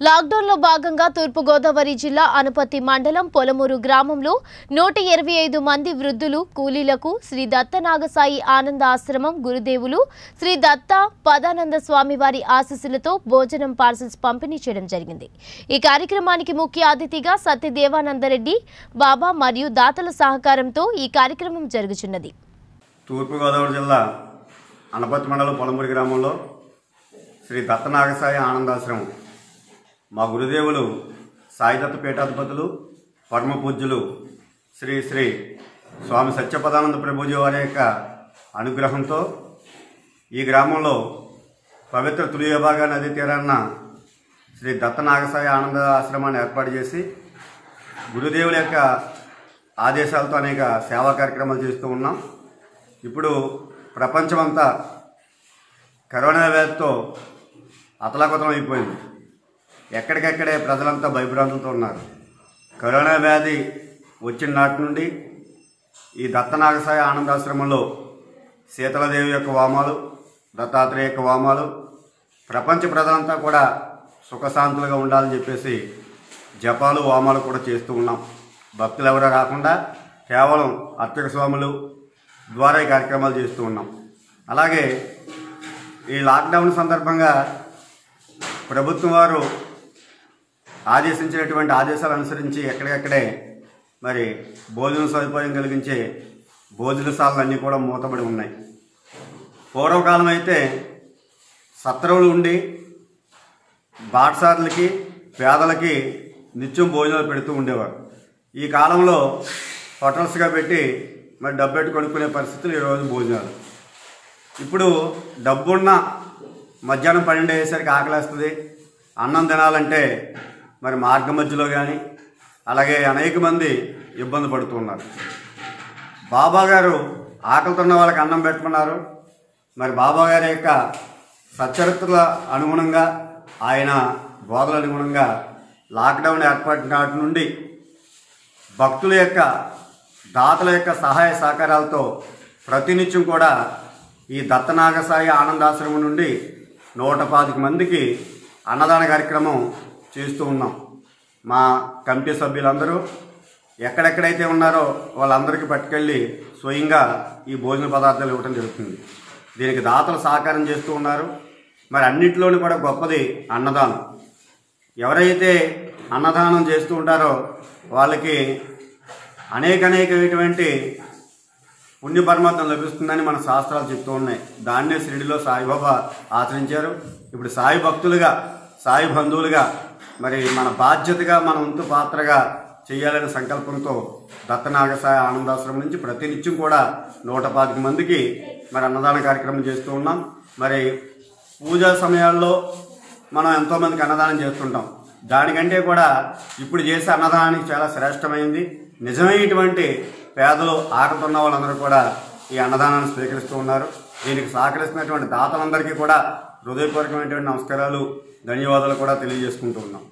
లాక్డౌన్లో భాగంగా తూర్పుగోదావరి జిల్లా అనుపతి మండలం పొలమూరు గ్రామంలో నూట ఇరవై ఐదు మంది వృద్ధులు కూలీలకు శ్రీ దత్త నాగసాయి ఆనంద ఆశ్రమం గురుదేవులు శ్రీ దత్త పదానంద స్వామి వారి ఆశీస్సులతో భోజనం పార్సల్స్ పంపిణీ చేయడం జరిగింది. ఈ కార్యక్రమానికి ముఖ్య అతిథిగా సత్యదేవానందరెడ్డి బాబా మరియు దాతల సహకారంతో ఈ కార్యక్రమం జరుగుచున్నది. తూర్పుగోదావరి జిల్లా మండలం గ్రామంలో శ్రీ దత్తనాగసాయి ఆనందాశ్రమం మా గురుదేవులు సాయిదత్త పీఠాధిపతులు పరమ పూజ్యులు శ్రీ శ్రీ స్వామి సత్యపదానంద ప్రభుజీ వారి యొక్క అనుగ్రహంతో ఈ గ్రామంలో పవిత్ర తులియభాగా నది తీరాన్న శ్రీ దత్తనాగసాయి ఆనంద ఆశ్రమాన్ని ఏర్పాటు చేసి గురుదేవుల యొక్క ఆదేశాలతో అనేక సేవా కార్యక్రమాలు చేస్తూ ఉన్నాం. ఇప్పుడు ప్రపంచమంతా కరోనా వ్యాధితో అతలాకుతలం అయిపోయింది. ఎక్కడికెక్కడే ప్రజలంతా భయభ్రాంతులతో ఉన్నారు. కరోనా వ్యాధి వచ్చిన నాటి నుండి ఈ దత్తనాగసాయ ఆనందాశ్రమంలో శీతలదేవి యొక్క వామాలు దత్తాత్రేయ యొక్క వామాలు ప్రపంచ ప్రజలంతా కూడా సుఖశాంతులుగా ఉండాలని చెప్పేసి జపాలు వామాలు కూడా చేస్తూ ఉన్నాం. భక్తులు ఎవరో రాకుండా కేవలం అర్చక స్వాములు ద్వారా ఈ కార్యక్రమాలు చేస్తూ ఉన్నాం. అలాగే ఈ లాక్డౌన్ సందర్భంగా ప్రభుత్వం వారు ఆదేశించినటువంటి ఆదేశాలు అనుసరించి ఎక్కడెక్కడే మరి భోజన సదుపాయం కలిగించే భోజనశాలలు అన్నీ కూడా మూతబడి ఉన్నాయి. పూర్వకాలం అయితే సత్రవులు ఉండి బాటసార్లకి పేదలకి నిత్యం భోజనాలు పెడుతూ ఉండేవారు. ఈ కాలంలో హోటల్స్గా పెట్టి మరి డబ్బు పెట్టి కొనుక్కునే పరిస్థితులు ఈరోజు భోజనాలు. ఇప్పుడు డబ్బున్న మధ్యాహ్నం పన్నెండు అయ్యేసరికి ఆకలేస్తుంది. అన్నం తినాలంటే మరి మార్గ మధ్యలో కానీ అలాగే అనేక మంది ఇబ్బంది పడుతున్నారు బాబా గారు ఆకలితున్న వాళ్ళకి అన్నం పెట్టుకున్నారు. మరి బాబా గారి యొక్క సచ్చరిత్రల అనుగుణంగా ఆయన బోధల అనుగుణంగా లాక్డౌన్ ఏర్పాటు నాటి నుండి భక్తుల యొక్క దాతల యొక్క సహాయ సహకారాలతో ప్రతినిత్యం కూడా ఈ దత్తనాగసాయి ఆనందాశ్రమం నుండి నూట పాతిక మందికి అన్నదాన కార్యక్రమం చేస్తూ ఉన్నాం. మా కమిటీ సభ్యులందరూ ఎక్కడెక్కడైతే ఉన్నారో వాళ్ళందరికీ పట్టుకెళ్ళి స్వయంగా ఈ భోజన పదార్థాలు ఇవ్వడం జరుగుతుంది. దీనికి దాతలు సహకారం చేస్తూ ఉన్నారు. మరి అన్నింటిలోనూ కూడా గొప్పది అన్నదానం. ఎవరైతే అన్నదానం చేస్తూ ఉంటారో వాళ్ళకి అనేక అనేకమైనటువంటి పుణ్య లభిస్తుందని మన శాస్త్రాలు చెప్తూ ఉన్నాయి. దాన్నే షిరిడిలో సాయిబాబా ఆచరించారు. ఇప్పుడు సాయి భక్తులుగా సాయి బంధువులుగా మరి మన బాధ్యతగా మన వంతు పాత్రగా చేయాలనే సంకల్పంతో దత్తనాగసాయ ఆనందాశ్రమం నుంచి ప్రతినిత్యం కూడా నూట పాతిక మందికి మరి అన్నదాన కార్యక్రమం చేస్తూ ఉన్నాం. మరి పూజా సమయాల్లో మనం ఎంతోమందికి అన్నదానం చేస్తుంటాం. దానికంటే కూడా ఇప్పుడు చేసే అన్నదానానికి చాలా శ్రేష్టమైంది. నిజమైనటువంటి పేదలు ఆకతున్న వాళ్ళందరూ కూడా ఈ అన్నదానాన్ని స్వీకరిస్తూ ఉన్నారు. దీనికి సహకరిస్తున్నటువంటి దాతలందరికీ కూడా హృదయపూర్వకమైనటువంటి నమస్కారాలు ధన్యవాదాలు కూడా తెలియజేసుకుంటూ ఉన్నాం.